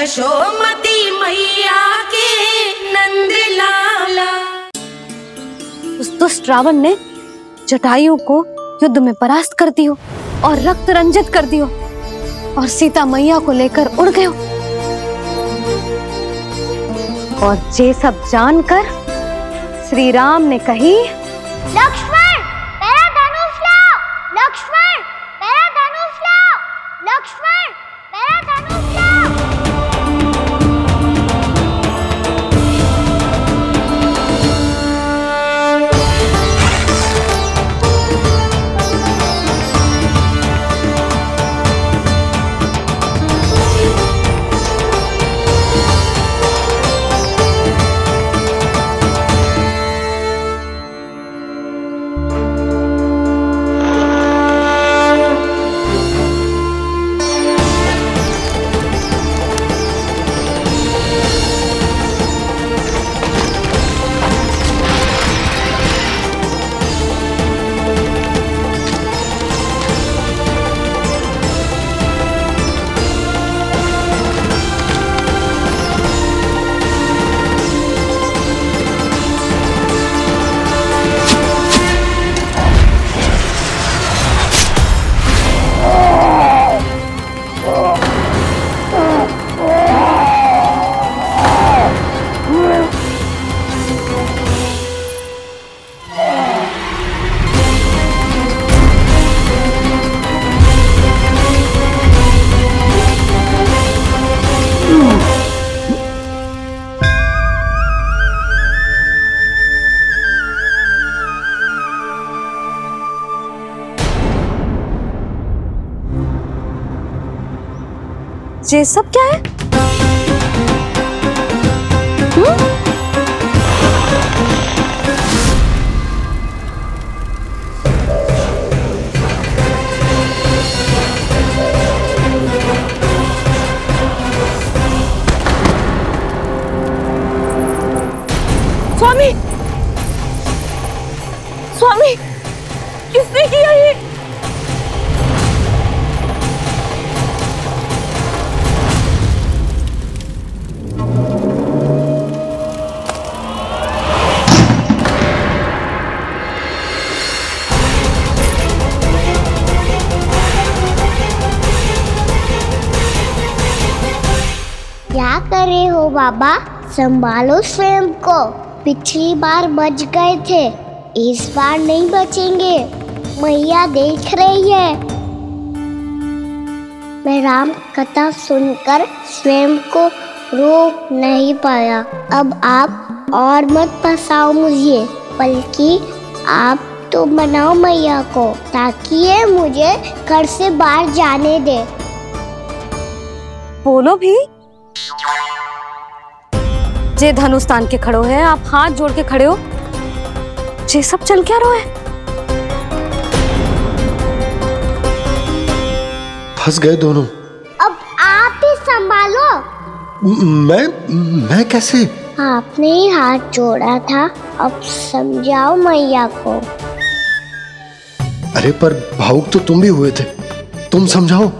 यशोमती मैया के नंद लाला उस दुष्ट रावण ने जटायु को युद्ध में परास्त कर दियो और रक्त रंजित कर दियो और सीता मैया को लेकर उड़ गयो। और ये सब जानकर श्री राम ने कही लक्ष्मण ये सब क्या करे हो बाबा? संभालो स्वयं को। पिछली बार बच गए थे, इस बार नहीं बचेंगे। मैया देख रही है। मैं राम कथा सुनकर स्वयं को रोक नहीं पाया। अब आप और मत फंसाओ मुझे, बल्कि आप तो मनाओ मैया को, ताकि ये मुझे घर से बाहर जाने दे। बोलो भी। जे धनुस्तान के खड़ो है आप हाथ जोड़ के खड़े हो। जे सब चल क्या रहा है? फंस गए दोनों। अब आप ही संभालो। मैं मैं कैसे? आपने ही हाथ जोड़ा था। अब समझाओ मैया को। अरे पर भावुक तो तुम भी हुए थे। तुम समझाओ।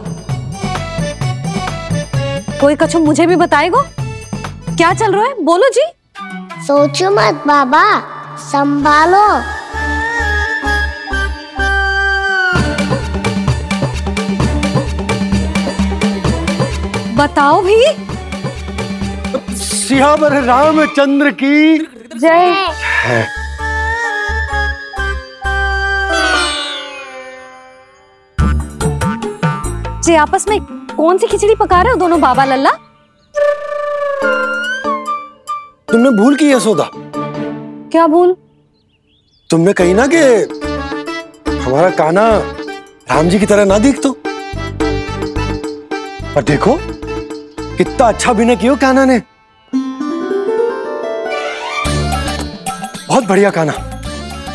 कोई कछु मुझे भी बताएगो? क्या चल रहा है? बोलो जी। सोचो मत बाबा संभालो। बताओ भी। सियावर रामचंद्र की। जय। जी आपस में कौन सी खिचड़ी पका रहे हो? दोनों बाबा लल्ला? तुमने भूल की यशोदा। क्या भूल? तुमने कही ना कि हमारा काना राम जी की तरह ना दिख तो पर देखो कितना अच्छा अभिनय किया काना ने। बहुत बढ़िया काना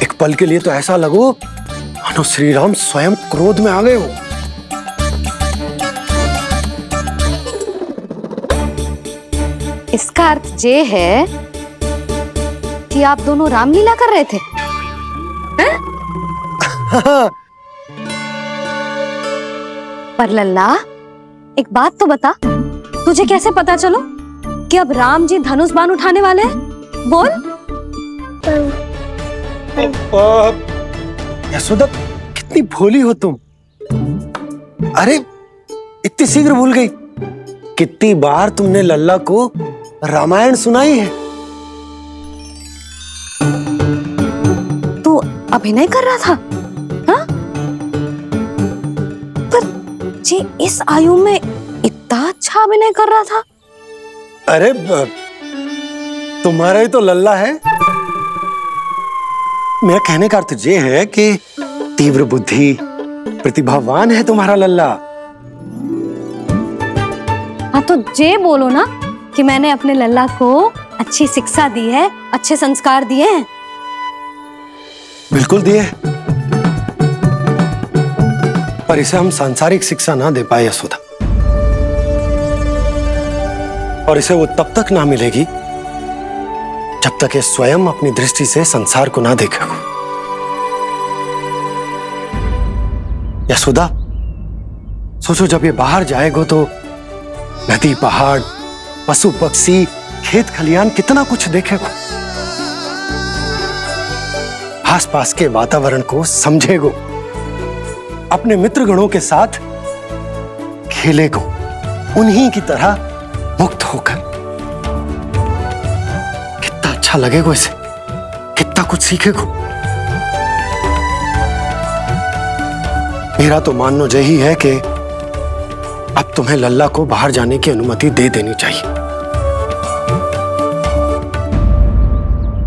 एक पल के लिए तो ऐसा लगो मानो श्री राम स्वयं क्रोध में आ गए हो। इसका अर्थ ये है कि आप दोनों रामलीला कर रहे थे। पर लल्ला, एक बात तो बता, तुझे कैसे पता चलो कि अब राम जी धनुष बाण उठाने वाले हैं? बोल। यशोदा, कितनी भोली हो तुम। अरे, इतनी शीघ्र भूल गई। कितनी बार तुमने लल्ला को रामायण सुनाई है। तू अभिनय कर रहा था? हाँ? पर जे इस आयु में इतना अच्छा अभिनय कर रहा था। अरे तुम्हारा ही तो लल्ला है। मेरा कहने का अर्थ ये है कि तीव्र बुद्धि प्रतिभावान है तुम्हारा लल्ला। हाँ तो जे बोलो ना कि मैंने अपने लल्ला को अच्छी शिक्षा दी है, अच्छे संस्कार दिए हैं। बिल्कुल दिए। पर इसे हम सांसारिक शिक्षा ना दे पाए, यशोदा। और इसे वो तब तक ना मिलेगी, जब तक ये स्वयं अपनी दृष्टि से संसार को ना देखेगा यशोदा, सोचो जब ये बाहर जाएगा तो नदी, पहाड़ पशु पक्षी, खेत खलियान, कितना कुछ देखे। को आस पास के वातावरण को समझेगो। अपने मित्रगणों के साथ खेले खेलेगो। उन्हीं की तरह मुक्त होकर। कितना अच्छा लगेगा इसे। कितना कुछ सीखेगो। मेरा तो मानना यही है कि अब तुम्हें लल्ला को बाहर जाने की अनुमति दे देनी चाहिए।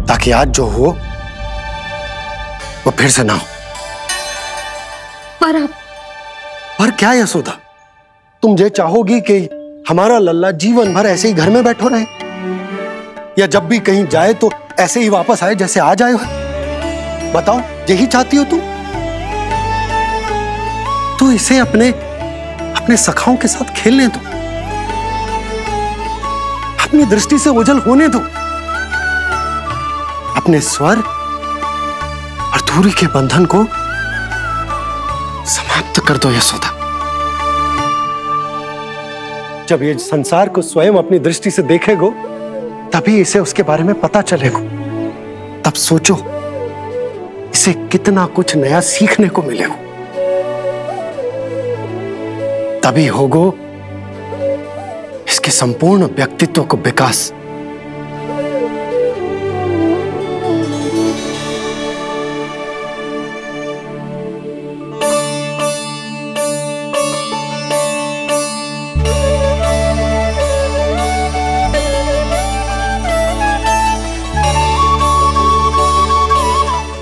ताकि आज जो हो वो फिर से ना हो। पर अब पर क्या यशोदा? तुम ये चाहोगी कि हमारा लल्ला जीवन भर ऐसे ही घर में बैठो रहे? या जब भी कहीं जाए तो ऐसे ही वापस आए जैसे आज आए हो? बताओ यही चाहती हो तुम? तो इसे अपने अपने सखाओं के साथ खेलने दो। अपनी दृष्टि से ओझल होने दो। अपने स्वर और दूरी के बंधन को समाप्त कर दो, यशोदा। जब ये संसार को स्वयं अपनी दृष्टि से देखेगो, तभी इसे उसके बारे में पता चलेगा। तब सोचो, इसे कितना कुछ नया सीखने को मिलेगा। तभी होगो इसके संपूर्ण व्यक्तित्व को विकास।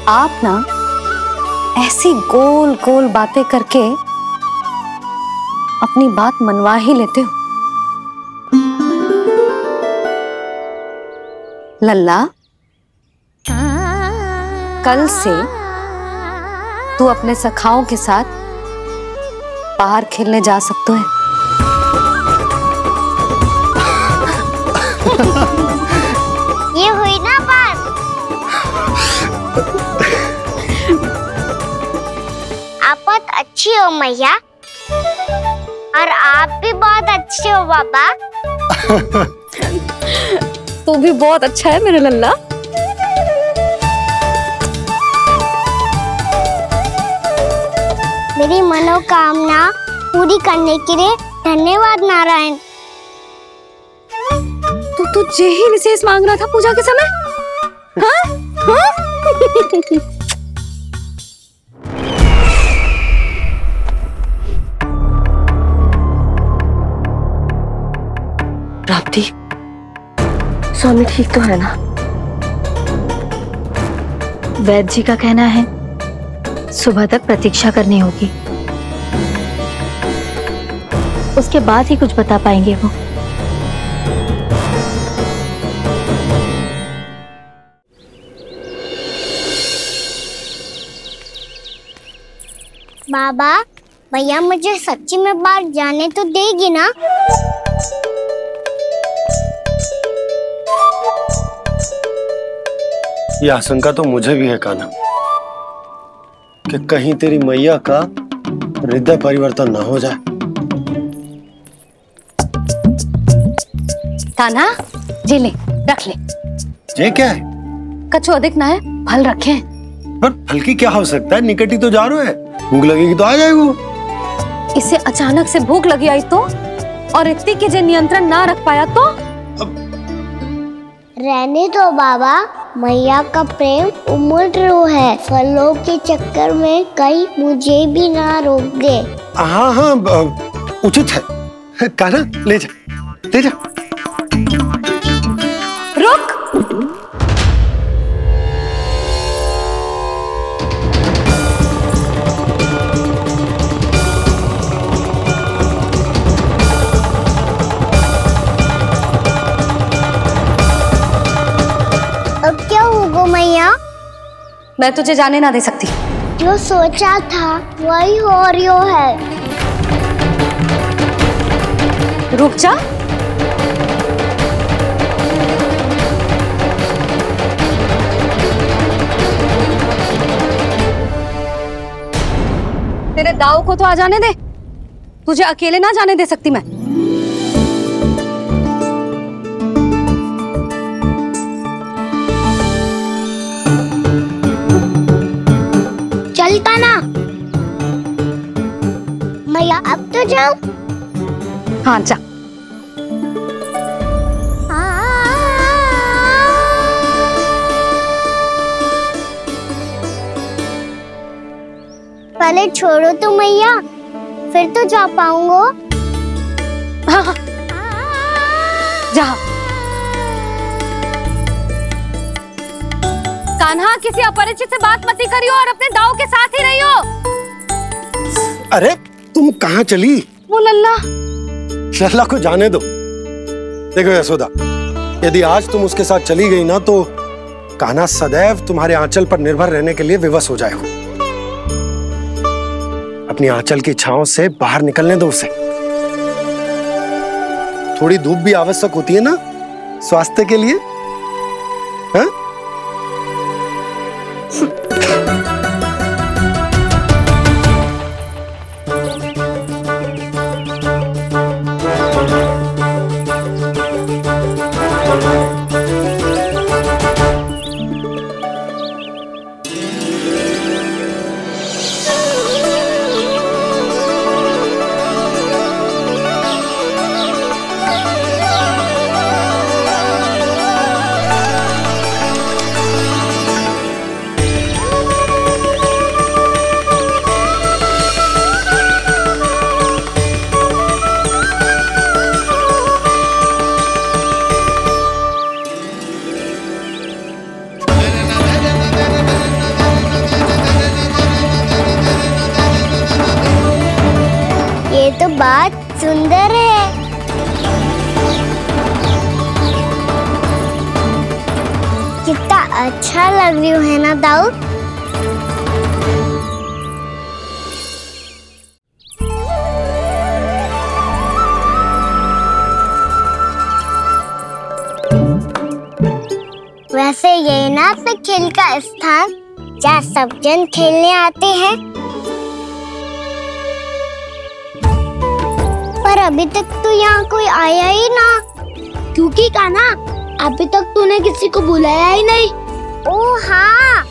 आप ना ऐसी गोल गोल बातें करके अपनी बात मनवा ही लेते हो। लल्ला, कल से तू अपने सखाओं के साथ बाहर खेलने जा सकते हैं। ये हुई ना बात। अच्छी हो, मैया। और आप भी बहुत अच्छे हो बाबा। तू भी बहुत अच्छा है मेरा लल्ला। मेरी मनोकामना पूरी करने के लिए धन्यवाद नारायण। तू तो जे ही विशेष मांग रहा था पूजा के समय? हाँ? हाँ? प्राप्ति स्वामी ठीक तो है ना? वैद्य जी का कहना है, सुबह तक प्रतीक्षा करनी होगी। उसके बाद ही कुछ बता पाएँगे वो। बाबा, भैया मुझे सच्ची में बाहर जाने तो देगी ना? ये आशंका तो मुझे भी है काना कि कहीं तेरी मैया का हृदय परिवर्तन ना हो जाए। कान्हा जी ले रख ले। ये क्या है? कछु अधिक ना है फल रखे पर फल की क्या हो सकता है? निकट ही तो जा रहे है। भूख लगेगी तो आ जाएगा वो। इसे अचानक से भूख लगी आई तो? और इतनी के जे नियंत्रण ना रख पाया तो? रहने दो बाबा। मैया का प्रेम उमड़ रो है। फलों के चक्कर में कई मुझे भी ना रोक दे। हाँ हाँ उचित है। कहना ले जा ले जा। मैं तुझे जाने ना दे सकती। जो सोचा था वही हो रियो है। रुक जा। तेरे दाव को तो आ जाने दे। तुझे अकेले ना जाने दे सकती मैं। जाओ हाँ जा। पहले छोड़ो तो मैया फिर तो जा पाऊँगा। हाँ हाँ। जा। कान्हा किसी अपरिचित से बात मत करियो और अपने दाव के साथ ही रहियो। अरे तुम कहाँ चली? वो लल्ला। लल्ला को जाने दो। देखो यशोदा यदि आज तुम उसके साथ चली गई ना तो कान्हा सदैव तुम्हारे आंचल पर निर्भर रहने के लिए विवश हो जाएगा अपनी आंचल की छांव से बाहर निकलने दो उसे। थोड़ी धूप भी आवश्यक होती है ना स्वास्थ्य के लिए? तो बात सुंदर है। कितना अच्छा लग रही है ना दाऊ? वैसे ये ना पे खेल का स्थान जहाँ सब जन खेलने आते हैं। पर अभी तक तो यहाँ कोई आया ही ना। क्योंकि काना अभी तक तूने किसी को बुलाया ही नहीं। ओ हाँ।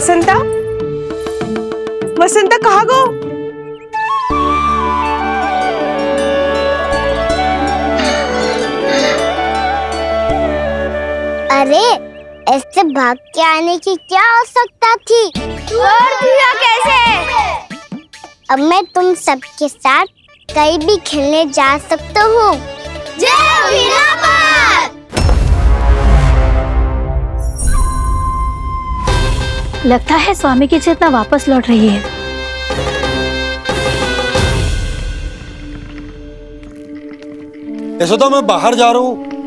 वसंता? वसंता कहाँ गो? अरे ऐसे भाग के आने की क्या आवश्यकता थी? और दिया कैसे? अब मैं तुम सबके साथ कहीं भी खेलने जा सकता हूँ। जय लगता है स्वामी की चेतना वापस लौट रही है। ऐसा तो मैं बाहर जा रहा हूँ।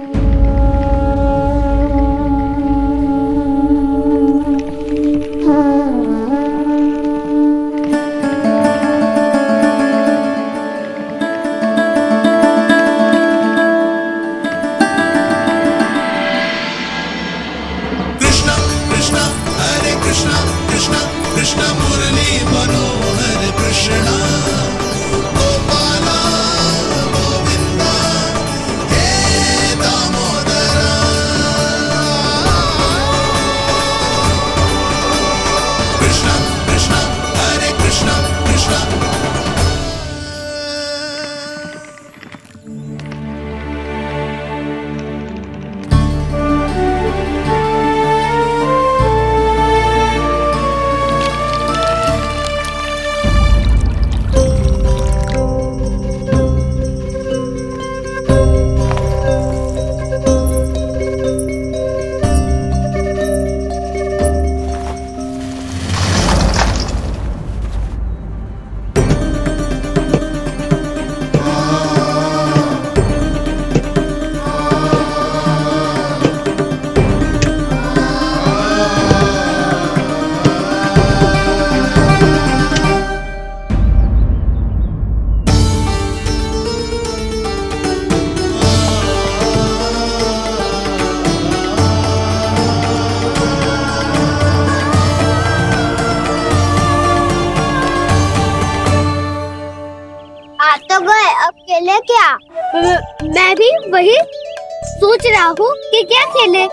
कि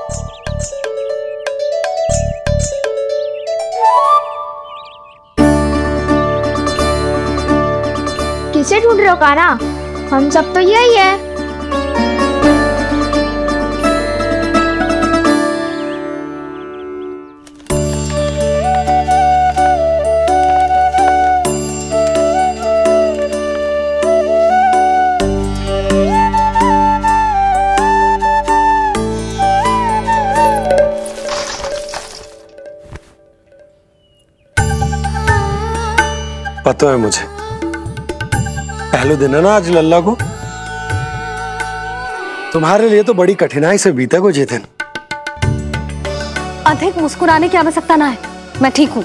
किसे ढूंढ रहे हो काना हम सब तो यही है। पता है मुझे। पहले दिन है ना आज लल्ला को? तुम्हारे लिए तो बड़ी कठिनाई से बीता को जितिन अधिक मुस्कुराने की आवश्यकता ना है। मैं ठीक हूँ।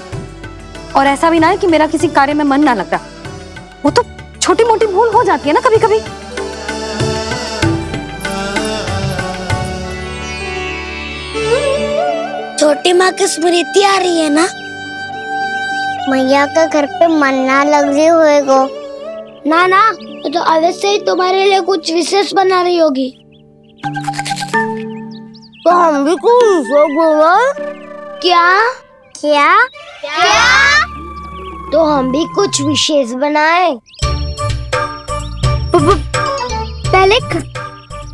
और ऐसा भी ना है कि मेरा किसी कार्य में मन ना लग रहा। वो तो छोटी मोटी भूल हो जाती है ना कभी कभी छोटी माँ की स्मृति आ रही है ना? मैया के घर पे मन ना लग रही होएगो। ना ना ये तो अवश्य ही तुम्हारे लिए कुछ विशेष बना रही होगी। तो हम भी कुछ बोलो क्या? क्या? क्या? तो हम भी कुछ विशेष बनाए। पहले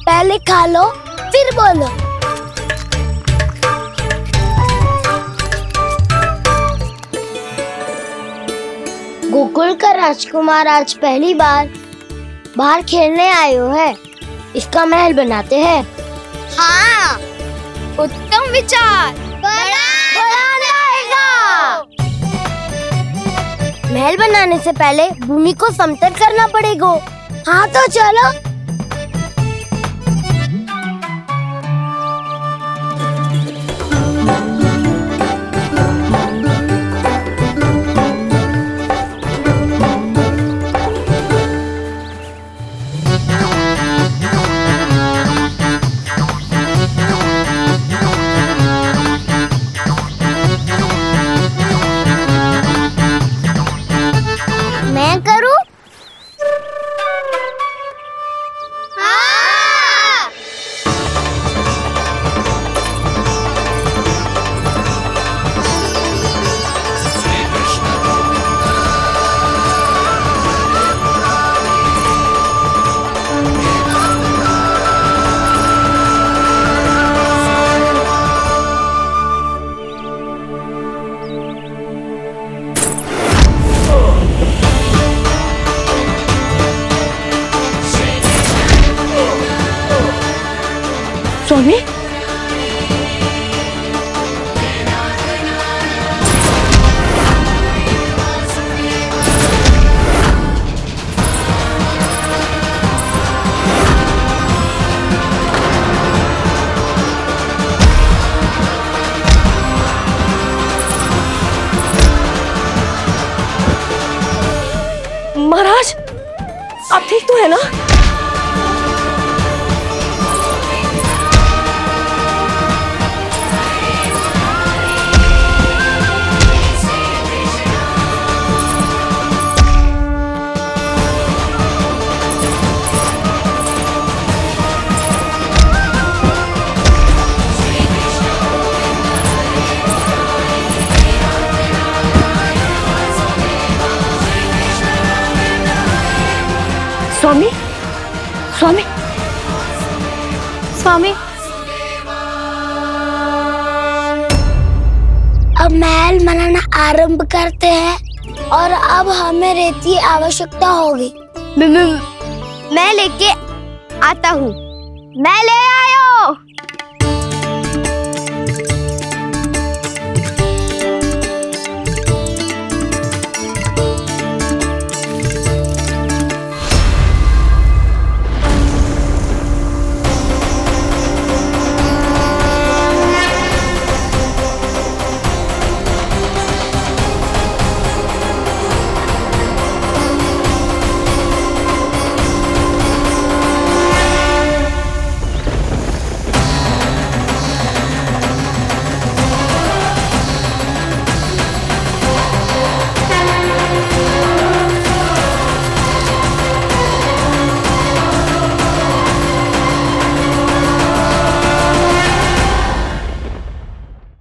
पहले खा लो फिर बोलो। गोकुल का राजकुमार आज पहली बार बाहर खेलने आयो है इसका महल बनाते हैं। हाँ उत्तम विचार। बड़ा बनाएगा महल बनाने से पहले भूमि को समतल करना पड़ेगा। हाँ तो चलो में? बनाना आरंभ करते हैं और अब हमें रेत आवश्यकता होगी। मैं लेके आता हूँ। मैं ले